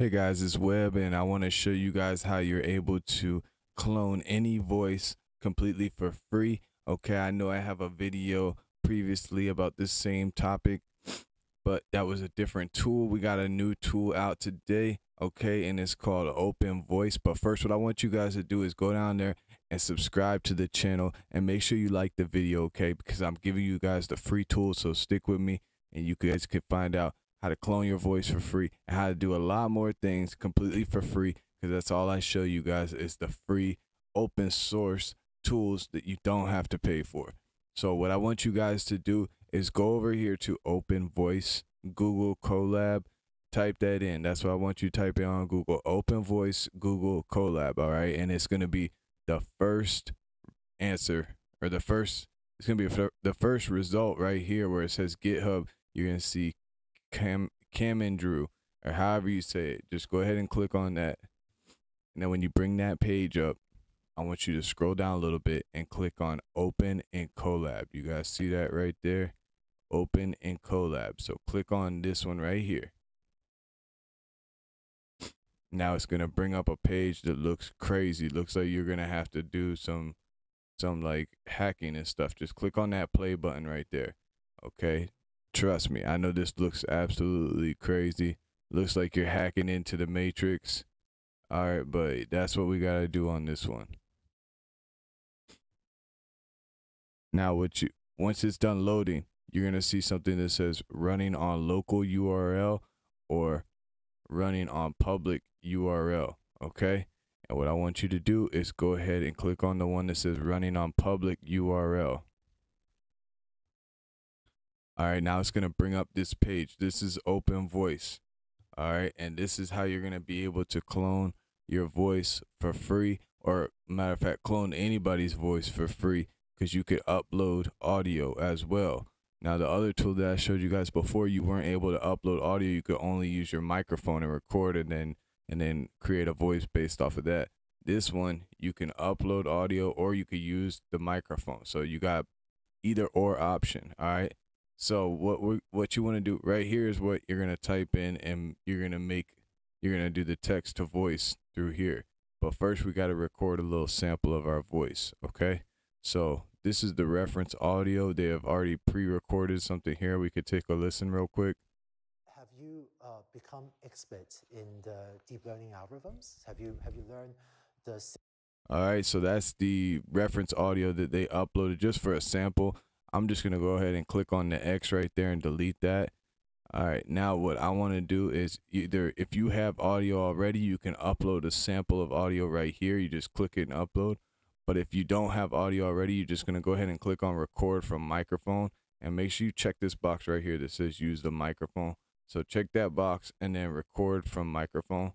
Hey guys, it's Webb and I want to show you guys how you're able to clone any voice completely for free. Okay, I know I have a video previously about this same topic, but that was a different tool. We got a new tool out today, okay, and it's called Open Voice. But first, what I want you guys to do is go down there and subscribe to the channel and make sure you like the video, okay, because I'm giving you guys the free tool, so stick with me and you guys can find out how to clone your voice for free, and how to do a lot more things completely for free. Because that's all I show you guys is the free open source tools that you don't have to pay for. So what I want you guys to do is go over here to Open Voice, Google Colab, type that in. That's what I want you to type in on Google. Open Voice, Google Colab. All right, and it's gonna be the first answer or the first. It's gonna be the first result right here where it says GitHub. You're gonna see Cam Cam and Drew or however you say it. Just go ahead and click on that. And then when you bring that page up, I want you to scroll down a little bit and click on open in Colab. You guys see that right there? Open in Colab. So click on this one right here. Now it's going to bring up a page that looks crazy. Looks like you're going to have to do some some like hacking and stuff. Just click on that play button right there. Okay? Trust me, I know this looks absolutely crazy. Looks like you're hacking into the matrix. All right, but that's what we got to do on this one. Now, what you once it's done loading, you're going to see something that says running on local URL or running on public URL, okay? And what I want you to do is go ahead and click on the one that says running on public URL. All right, now it's going to bring up this page. This is open voice. All right, and this is how you're going to be able to clone your voice for free, or matter of fact, clone anybody's voice for free because you could upload audio as well. Now, the other tool that I showed you guys before, you weren't able to upload audio. You could only use your microphone and record, and then and then create a voice based off of that. This one, you can upload audio, or you could use the microphone. So you got either or option. All right. So what we what you want to do right here is what you're gonna type in, and you're gonna make you're gonna do the text to voice through here. But first, we got to record a little sample of our voice. Okay. So this is the reference audio. They have already pre-recorded something here. We could take a listen real quick. Have you uh, become expert in the deep learning algorithms? Have you have you learned the all right, so that's the reference audio that they uploaded just for a sample. I'm just going to go ahead and click on the X right there and delete that. All right, now what I want to do is either if you have audio already, you can upload a sample of audio right here. You just click it and upload. But if you don't have audio already, you're just going to go ahead and click on record from microphone and make sure you check this box right here that says use the microphone. So check that box and then record from microphone.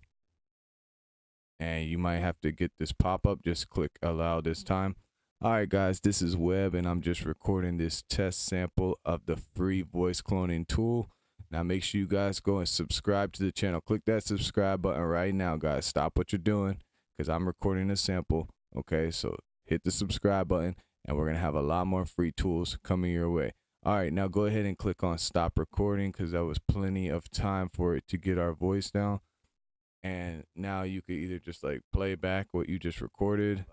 And you might have to get this pop up. Just click allow this time. All right, guys, this is Webb, and I'm just recording this test sample of the free voice cloning tool. Now, make sure you guys go and subscribe to the channel. Click that subscribe button right now, guys. Stop what you're doing because I'm recording a sample. Okay, so hit the subscribe button, and we're going to have a lot more free tools coming your way. All right, now go ahead and click on stop recording because that was plenty of time for it to get our voice down. And now you could either just like play back what you just recorded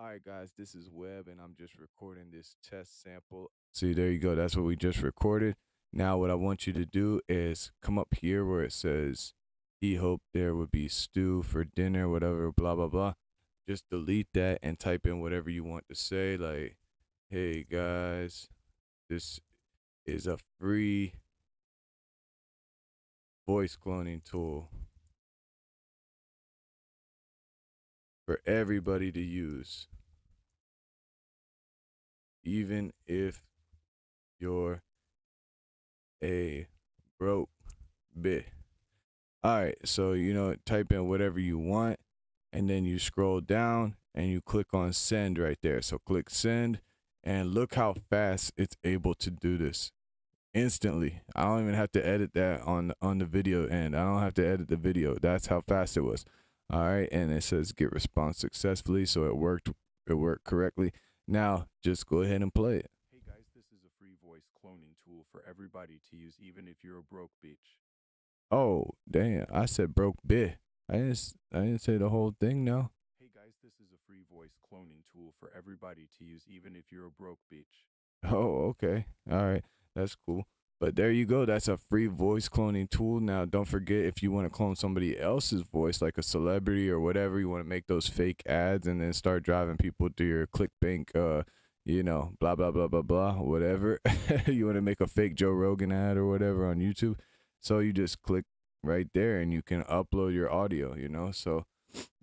all right, guys, this is Webb, and I'm just recording this test sample. See, there you go. That's what we just recorded. Now, what I want you to do is come up here where it says, he hoped there would be stew for dinner, whatever, blah, blah, blah. Just delete that and type in whatever you want to say. Like, hey, guys, this is a free voice cloning tool. For everybody to use. Even if you're a broke bit. All right, so you know, type in whatever you want and then you scroll down and you click on send right there. So click send and look how fast it's able to do this instantly. I don't even have to edit that on on the video end. I don't have to edit the video. That's how fast it was. All right, and it says get response successfully, so it worked. It worked correctly. Now just go ahead and play it. Hey guys, this is a free voice cloning tool for everybody to use, even if you're a broke bitch. Oh, damn. I said broke bit. I didn't I didn't say the whole thing now. Hey guys, this is a free voice cloning tool for everybody to use, even if you're a broke bitch. Oh, okay. All right. That's cool. But there you go. That's a free voice cloning tool. Now, don't forget if you want to clone somebody else's voice, like a celebrity or whatever, you want to make those fake ads and then start driving people to your ClickBank, uh, you know, blah, blah, blah, blah, blah, whatever. you want to make a fake Joe Rogan ad or whatever on YouTube. So you just click right there and you can upload your audio, you know? So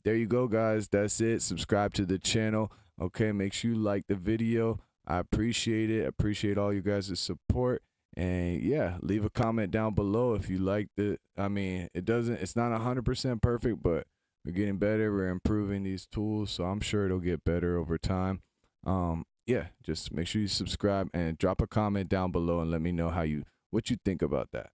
there you go, guys. That's it. Subscribe to the channel. Okay. Make sure you like the video. I appreciate it. Appreciate all you guys' support. And yeah, leave a comment down below if you liked it. I mean, it doesn't, it's not 100% perfect, but we're getting better. We're improving these tools. So I'm sure it'll get better over time. Um, yeah, just make sure you subscribe and drop a comment down below and let me know how you, what you think about that.